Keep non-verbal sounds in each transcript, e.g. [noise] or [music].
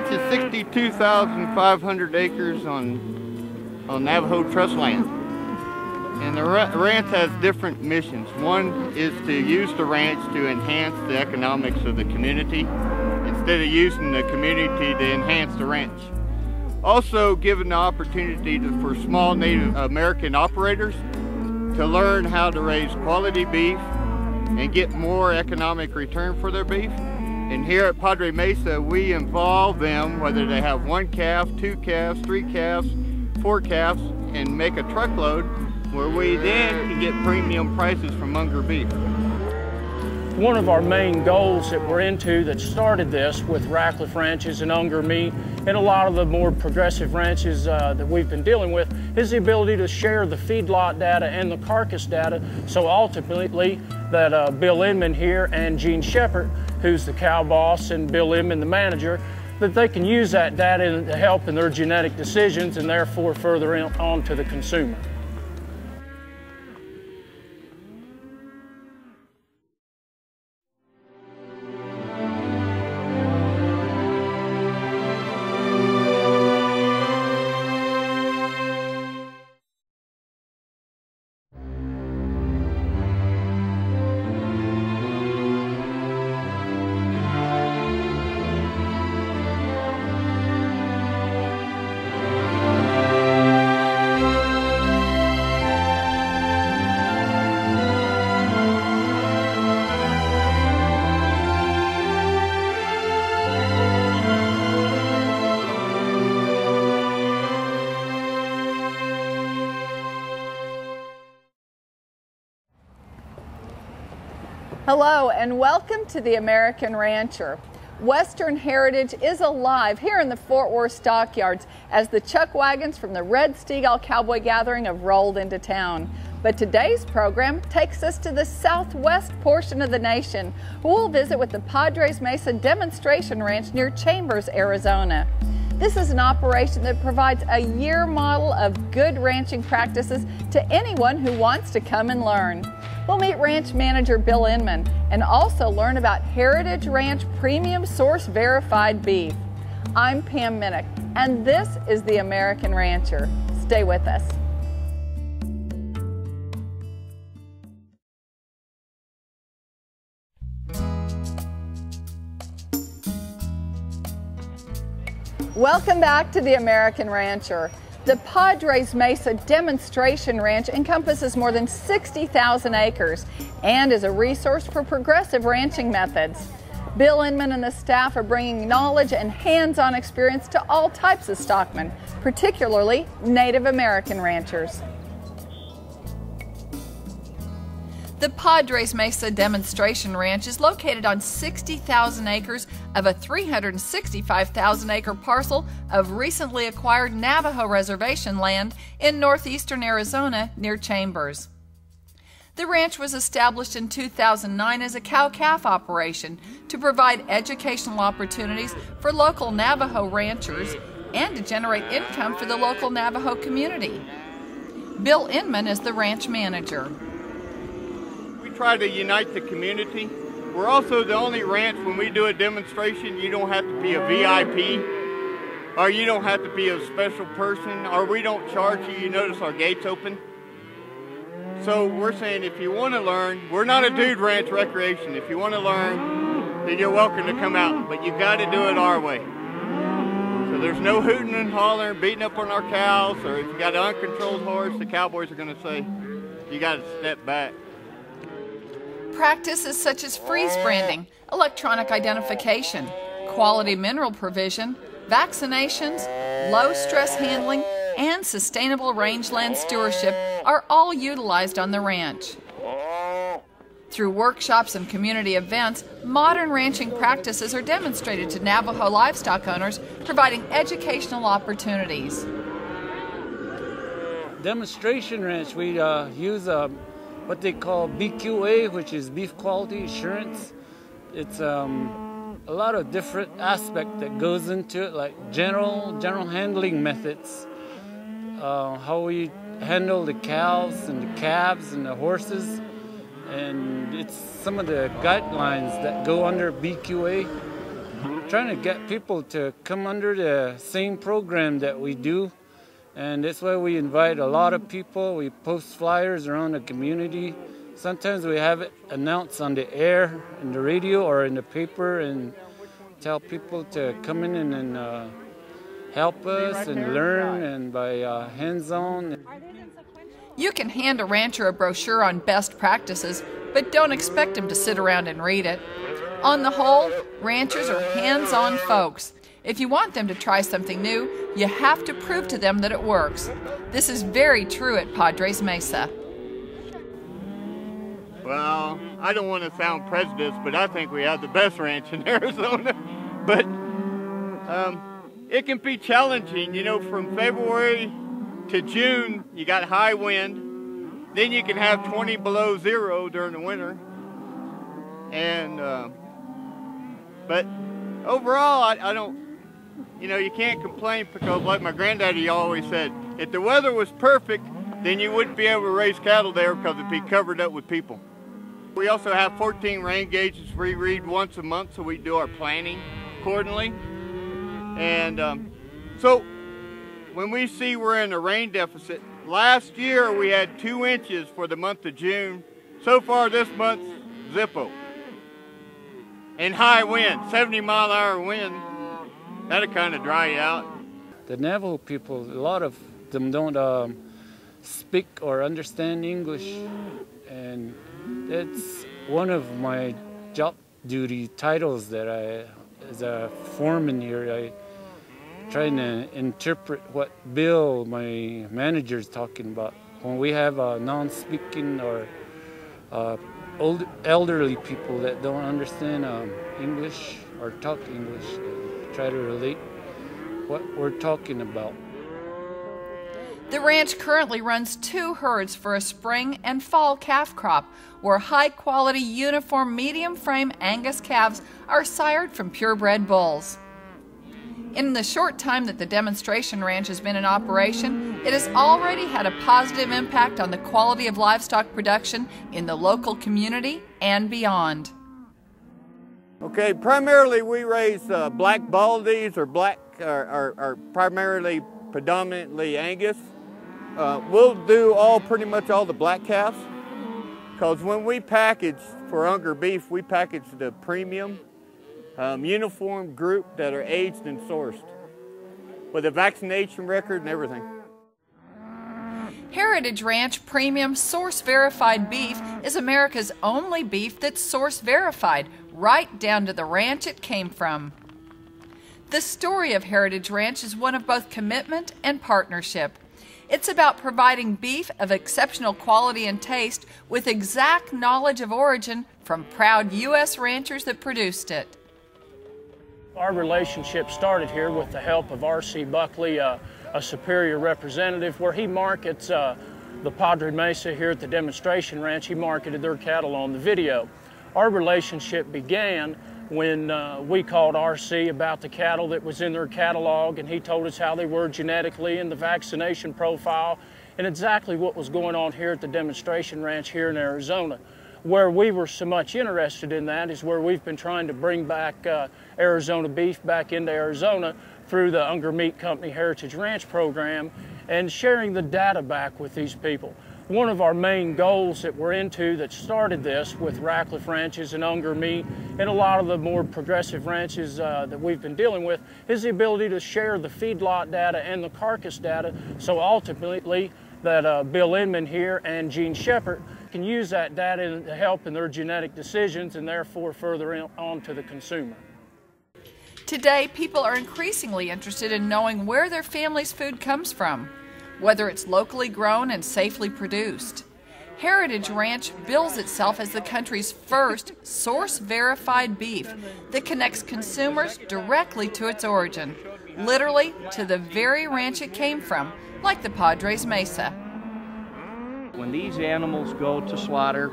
ranch is 62,500 acres on, on Navajo Trust land. And the ranch has different missions. One is to use the ranch to enhance the economics of the community instead of using the community to enhance the ranch. Also given the opportunity to, for small Native American operators to learn how to raise quality beef and get more economic return for their beef. And here at Padre Mesa, we involve them, whether they have one calf, two calves, three calves, four calves, and make a truckload where we then can get premium prices from Unger beef. One of our main goals that we're into that started this with Ratcliffe Ranches and Unger Meat and a lot of the more progressive ranches uh, that we've been dealing with is the ability to share the feedlot data and the carcass data so ultimately that uh, Bill Inman here and Gene Shepard, who's the cow boss, and Bill Inman, the manager, that they can use that data to help in their genetic decisions and therefore further on to the consumer. Hello and welcome to the American Rancher. Western heritage is alive here in the Fort Worth stockyards as the chuck wagons from the Red Steagall Cowboy Gathering have rolled into town. But today's program takes us to the southwest portion of the nation. We'll visit with the Padres Mesa Demonstration Ranch near Chambers, Arizona. This is an operation that provides a year model of good ranching practices to anyone who wants to come and learn. We'll meet ranch manager Bill Inman and also learn about Heritage Ranch Premium Source Verified Beef. I'm Pam Minick, and this is The American Rancher. Stay with us. Welcome back to The American Rancher. The Padres Mesa Demonstration Ranch encompasses more than 60,000 acres and is a resource for progressive ranching methods. Bill Inman and the staff are bringing knowledge and hands on experience to all types of stockmen, particularly Native American ranchers. The Padres Mesa Demonstration Ranch is located on 60,000 acres of a 365,000 acre parcel of recently acquired Navajo reservation land in northeastern Arizona near Chambers. The ranch was established in 2009 as a cow calf operation to provide educational opportunities for local Navajo ranchers and to generate income for the local Navajo community. Bill Inman is the ranch manager try to unite the community. We're also the only ranch when we do a demonstration, you don't have to be a VIP or you don't have to be a special person or we don't charge you. You notice our gates open. So we're saying if you want to learn, we're not a dude ranch recreation. If you want to learn, then you're welcome to come out, but you've got to do it our way. So there's no hooting and hollering, beating up on our cows, or if you got an uncontrolled horse, the cowboys are going to say, you got to step back. Practices such as freeze branding, electronic identification, quality mineral provision, vaccinations, low stress handling, and sustainable rangeland stewardship are all utilized on the ranch. Through workshops and community events, modern ranching practices are demonstrated to Navajo livestock owners, providing educational opportunities. Demonstration ranch, we uh, use a what they call BQA, which is beef quality assurance. It's um, a lot of different aspect that goes into it, like general general handling methods, uh, how we handle the cows and the calves and the horses, and it's some of the guidelines that go under BQA. trying to get people to come under the same program that we do. And that's why we invite a lot of people. We post flyers around the community. Sometimes we have it announced on the air, in the radio, or in the paper, and tell people to come in and, and uh, help us and learn and by uh, hands-on. You can hand a rancher a brochure on best practices, but don't expect him to sit around and read it. On the whole, ranchers are hands on folks. If you want them to try something new, you have to prove to them that it works. This is very true at Padres Mesa. Well, I don't want to sound prejudiced, but I think we have the best ranch in [laughs] Arizona. but um, it can be challenging, you know, from February to June, you got high wind. Then you can have 20 below zero during the winter. And, uh, but overall, I, I don't, you know, you can't complain because like my granddaddy always said, if the weather was perfect, then you wouldn't be able to raise cattle there because it'd be covered up with people. We also have 14 rain gauges we read once a month, so we do our planning accordingly. And um, so when we see we're in a rain deficit, last year we had two inches for the month of June. So far this month, zippo. And high wind, 70 mile an hour wind, that'll kind of dry you out. The Navajo people, a lot of them don't um, speak or understand English, and it's one of my job duty titles that I, as a foreman here, I trying to interpret what Bill, my manager, is talking about. When we have non-speaking or uh, old elderly people that don't understand um, English or talk English, try to relate what we're talking about. The ranch currently runs two herds for a spring and fall calf crop, where high quality uniform medium frame Angus calves are sired from purebred bulls. In the short time that the demonstration ranch has been in operation, it has already had a positive impact on the quality of livestock production in the local community and beyond. Okay, primarily we raise uh, black baldies or black, or, primarily predominantly Angus. Uh, we'll do all pretty much all the black calves because when we package for Unger beef, we package the premium um, uniform group that are aged and sourced with a vaccination record and everything. Heritage Ranch Premium Source Verified beef is America's only beef that's source verified, right down to the ranch it came from. The story of Heritage Ranch is one of both commitment and partnership. It's about providing beef of exceptional quality and taste with exact knowledge of origin from proud U.S. ranchers that produced it. Our relationship started here with the help of R.C. Buckley, uh, a superior representative, where he markets uh, the Padre Mesa here at the demonstration ranch. He marketed their cattle on the video. Our relationship began when uh, we called RC about the cattle that was in their catalog, and he told us how they were genetically and the vaccination profile, and exactly what was going on here at the demonstration ranch here in Arizona where we were so much interested in that is where we've been trying to bring back uh, Arizona beef back into Arizona through the Unger Meat Company Heritage Ranch program and sharing the data back with these people. One of our main goals that we're into that started this with Ratcliffe Ranches and Unger Meat and a lot of the more progressive ranches uh, that we've been dealing with is the ability to share the feedlot data and the carcass data so ultimately that uh, Bill Inman here and Gene Shepard can use that data to help in their genetic decisions and therefore further on to the consumer. Today, people are increasingly interested in knowing where their family's food comes from, whether it's locally grown and safely produced. Heritage Ranch bills itself as the country's first source verified beef that connects consumers directly to its origin, literally to the very ranch it came from, like the Padres Mesa. When these animals go to slaughter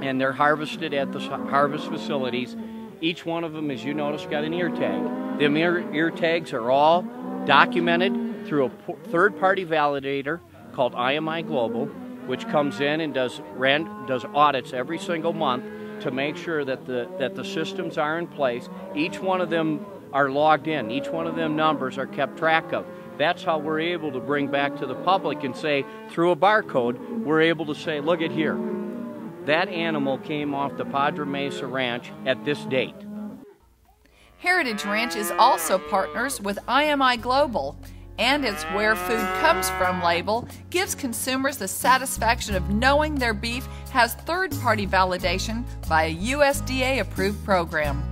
and they're harvested at the harvest facilities, each one of them, as you notice, got an ear tag. The ear, ear tags are all documented through a third party validator called IMI Global, which comes in and does, ran, does audits every single month to make sure that the that the systems are in place. Each one of them are logged in. Each one of them numbers are kept track of. That's how we're able to bring back to the public and say, through a barcode, we're able to say, look at here. That animal came off the Padre Mesa Ranch at this date. Heritage Ranch is also partners with IMI Global, and its Where Food Comes From label gives consumers the satisfaction of knowing their beef has third party validation by a USDA approved program.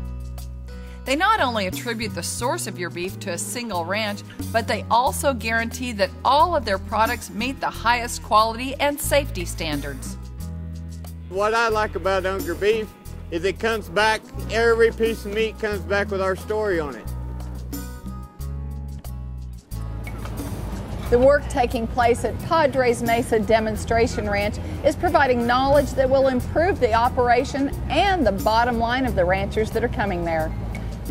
They not only attribute the source of your beef to a single ranch, but they also guarantee that all of their products meet the highest quality and safety standards. What I like about Unger beef is it comes back, every piece of meat comes back with our story on it. The work taking place at Padres Mesa Demonstration Ranch is providing knowledge that will improve the operation and the bottom line of the ranchers that are coming there.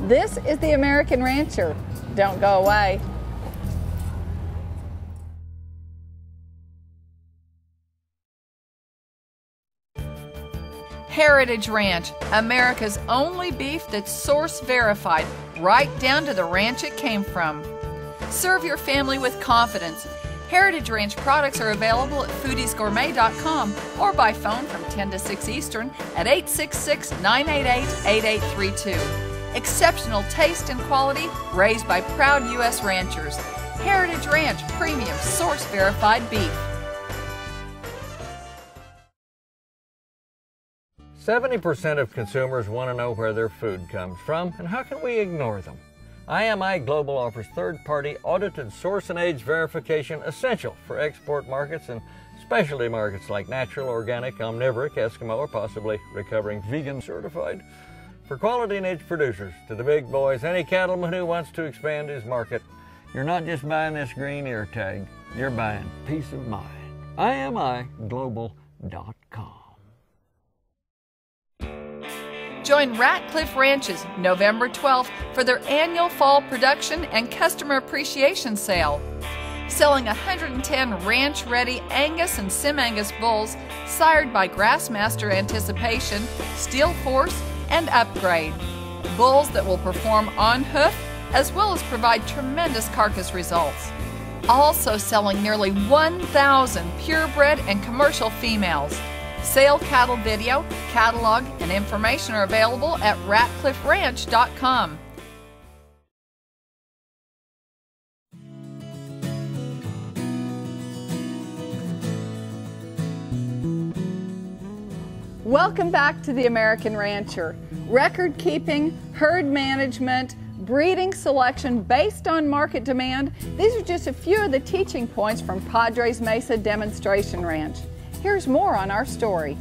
This is the American Rancher. Don't go away. Heritage Ranch, America's only beef that's source verified, right down to the ranch it came from. Serve your family with confidence. Heritage Ranch products are available at foodiesgourmet.com or by phone from 10 to 6 Eastern at 866 988 8832. Exceptional taste and quality raised by proud U.S. ranchers. Heritage Ranch Premium Source Verified Beef. 70% of consumers want to know where their food comes from, and how can we ignore them? IMI Global offers third-party audited source and age verification essential for export markets and specialty markets like natural, organic, omnivoric, Eskimo, or possibly recovering vegan certified. For quality and age producers to the big boys, any cattleman who wants to expand his market, you're not just buying this green ear tag, you're buying peace of mind. IMIGlobal.com. Join Ratcliffe Ranches November 12th for their annual fall production and customer appreciation sale. Selling 110 ranch ready Angus and Sim Angus bulls sired by Grassmaster Anticipation, Steel Force, and Upgrade. Bulls that will perform on hoof as well as provide tremendous carcass results. Also selling nearly 1,000 purebred and commercial females. Sale cattle video, catalog, and information are available at ratclifferanch.com. Welcome back to the American Rancher. Record keeping, herd management, breeding selection based on market demand, these are just a few of the teaching points from Padres Mesa Demonstration Ranch. Here's more on our story.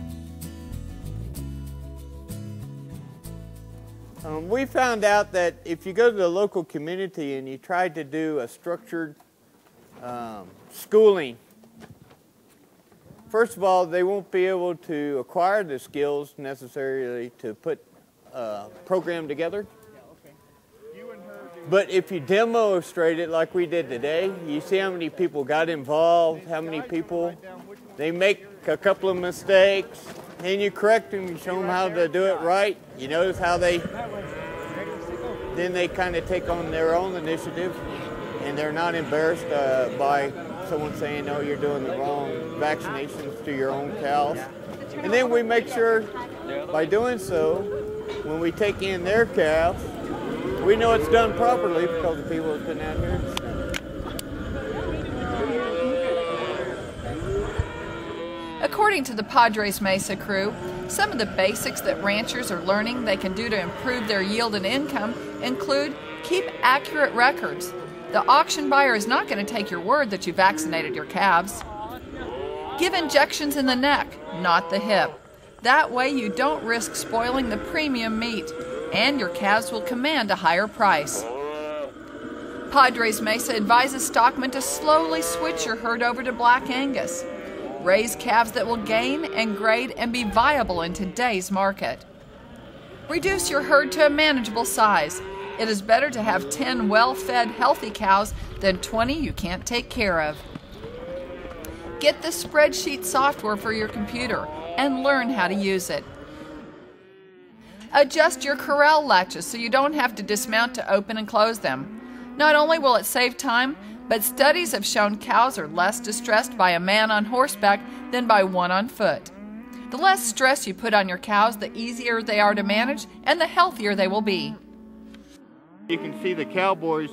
Um, we found out that if you go to the local community and you try to do a structured um, schooling, first of all, they won't be able to acquire the skills necessarily to put a program together. But if you demonstrate it like we did today, you see how many people got involved, how many people, they make a couple of mistakes, and you correct them, you show them how to do it right. You notice how they, then they kind of take on their own initiative, and they're not embarrassed uh, by someone saying, no, you're doing the wrong vaccinations to your own cows. And then we make sure by doing so, when we take in their calves, we know it's done properly because the people have been out here According to the Padres Mesa crew, some of the basics that ranchers are learning they can do to improve their yield and income include keep accurate records. The auction buyer is not going to take your word that you vaccinated your calves. Give injections in the neck, not the hip. That way you don't risk spoiling the premium meat, and your calves will command a higher price. Padres Mesa advises stockmen to slowly switch your herd over to Black Angus. Raise calves that will gain and grade and be viable in today's market. Reduce your herd to a manageable size. It is better to have 10 well fed, healthy cows than 20 you can't take care of. Get the spreadsheet software for your computer and learn how to use it. Adjust your corral latches so you don't have to dismount to open and close them. Not only will it save time, but studies have shown cows are less distressed by a man on horseback than by one on foot. The less stress you put on your cows, the easier they are to manage and the healthier they will be. You can see the cowboys,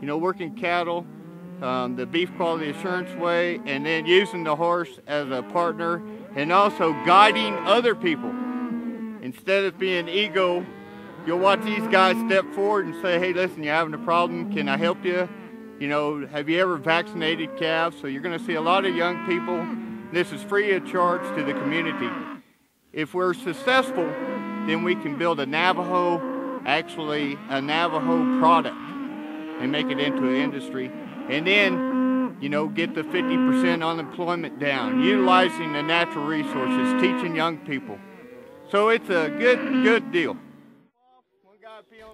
you know, working cattle um, the beef quality assurance way, and then using the horse as a partner and also guiding other people. Instead of being ego, you'll watch these guys step forward and say, hey, listen, you're having a problem. Can I help you? You know, have you ever vaccinated calves? So you're going to see a lot of young people. This is free of charge to the community. If we're successful, then we can build a Navajo, actually a Navajo product and make it into an industry and then, you know, get the 50% unemployment down, utilizing the natural resources, teaching young people. So it's a good, good deal.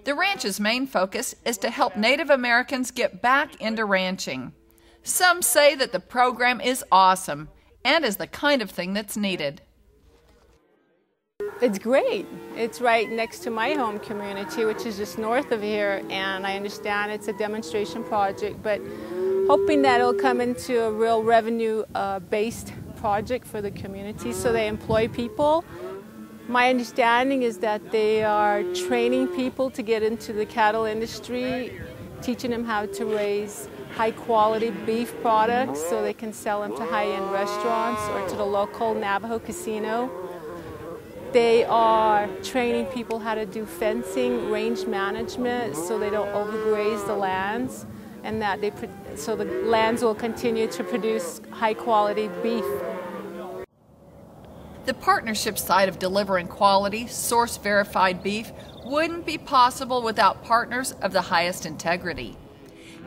The ranch's main focus is to help Native Americans get back into ranching. Some say that the program is awesome and is the kind of thing that's needed. It's great. It's right next to my home community, which is just north of here, and I understand it's a demonstration project, but hoping that it'll come into a real revenue uh, based project for the community so they employ people. My understanding is that they are training people to get into the cattle industry, teaching them how to raise high quality beef products so they can sell them to high end restaurants or to the local Navajo casino. They are training people how to do fencing, range management, so they don't overgraze the lands, and that they so the lands will continue to produce high quality beef. The partnership side of delivering quality, source verified beef wouldn't be possible without partners of the highest integrity.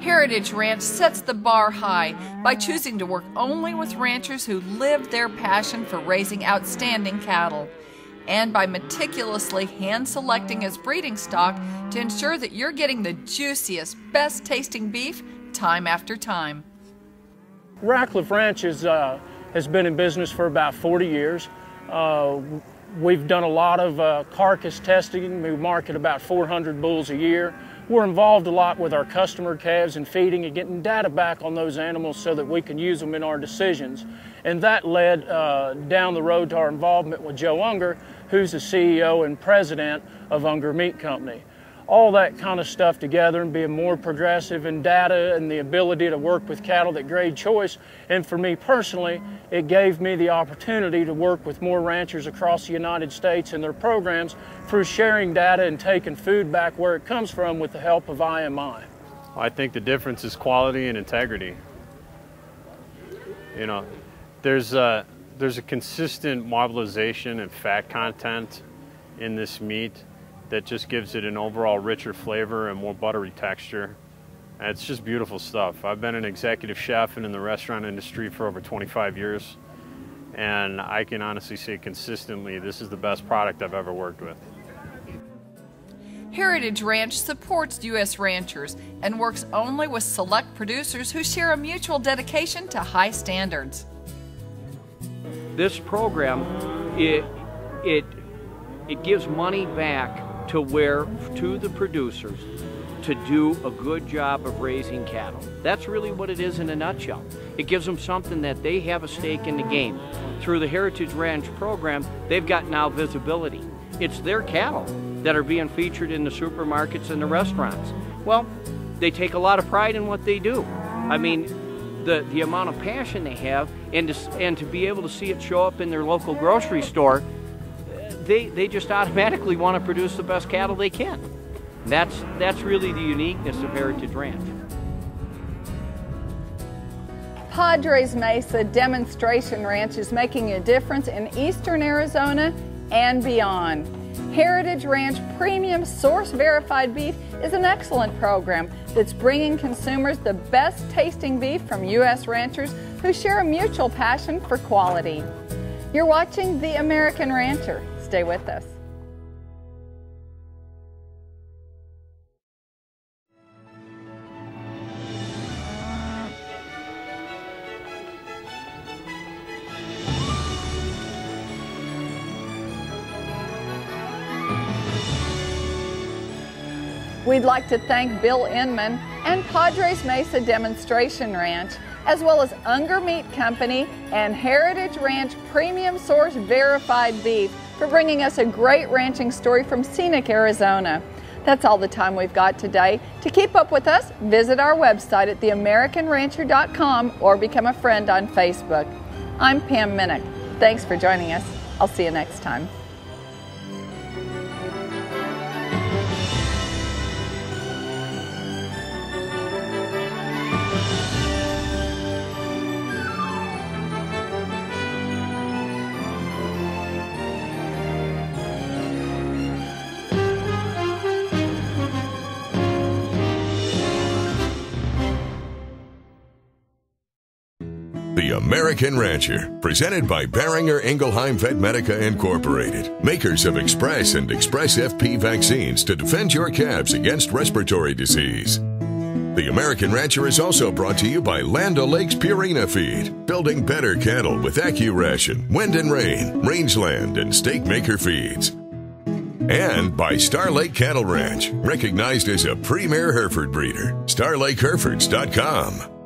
Heritage Ranch sets the bar high by choosing to work only with ranchers who live their passion for raising outstanding cattle and by meticulously hand selecting his breeding stock to ensure that you're getting the juiciest, best tasting beef time after time. Ratcliffe Ranch is, uh, has been in business for about 40 years. Uh, we've done a lot of uh, carcass testing. We market about 400 bulls a year. We're involved a lot with our customer calves and feeding and getting data back on those animals so that we can use them in our decisions. And that led uh, down the road to our involvement with Joe Unger, who's the CEO and president of Unger Meat Company. All that kind of stuff together and being more progressive in data and the ability to work with cattle that grade choice. And for me personally, it gave me the opportunity to work with more ranchers across the United States and their programs through sharing data and taking food back where it comes from with the help of IMI. I think the difference is quality and integrity. You know, there's a, there's a consistent marbleization and fat content in this meat that just gives it an overall richer flavor and more buttery texture. And it's just beautiful stuff. I've been an executive chef and in the restaurant industry for over 25 years, and I can honestly say consistently this is the best product I've ever worked with. Heritage Ranch supports U.S. ranchers and works only with select producers who share a mutual dedication to high standards this program, it, it, it gives money back to where, to the producers to do a good job of raising cattle. That's really what it is in a nutshell. It gives them something that they have a stake in the game. Through the Heritage Ranch program, they've got now visibility. It's their cattle that are being featured in the supermarkets and the restaurants. Well, they take a lot of pride in what they do. I mean, the, the amount of passion they have and to, and to be able to see it show up in their local grocery store, they, they just automatically want to produce the best cattle they can. That's, that's really the uniqueness of Heritage Ranch. Padres Mesa Demonstration Ranch is making a difference in eastern Arizona and beyond. Heritage Ranch Premium Source Verified Beef is an excellent program that's bringing consumers the best tasting beef from U.S. ranchers who share a mutual passion for quality. You're watching The American Rancher. Stay with us. We'd like to thank Bill Inman and Padres Mesa Demonstration Ranch, as well as Unger Meat Company and Heritage Ranch Premium Source Verified Beef for bringing us a great ranching story from scenic Arizona. That's all the time we've got today. To keep up with us, visit our website at theamericanrancher.com or become a friend on Facebook. I'm Pam Minick. Thanks for joining us. I'll see you next time. American Rancher, presented by Boehringer Ingelheim Vetmedica Incorporated, makers of Express and Express FP vaccines to defend your calves against respiratory disease. The American Rancher is also brought to you by Land O'Lakes Purina Feed, building better cattle with AccuRation, Wind and Rain, Rangeland, and Steak Maker Feeds. And by Star Lake Cattle Ranch, recognized as a premier Hereford breeder. StarLakeHerefords.com.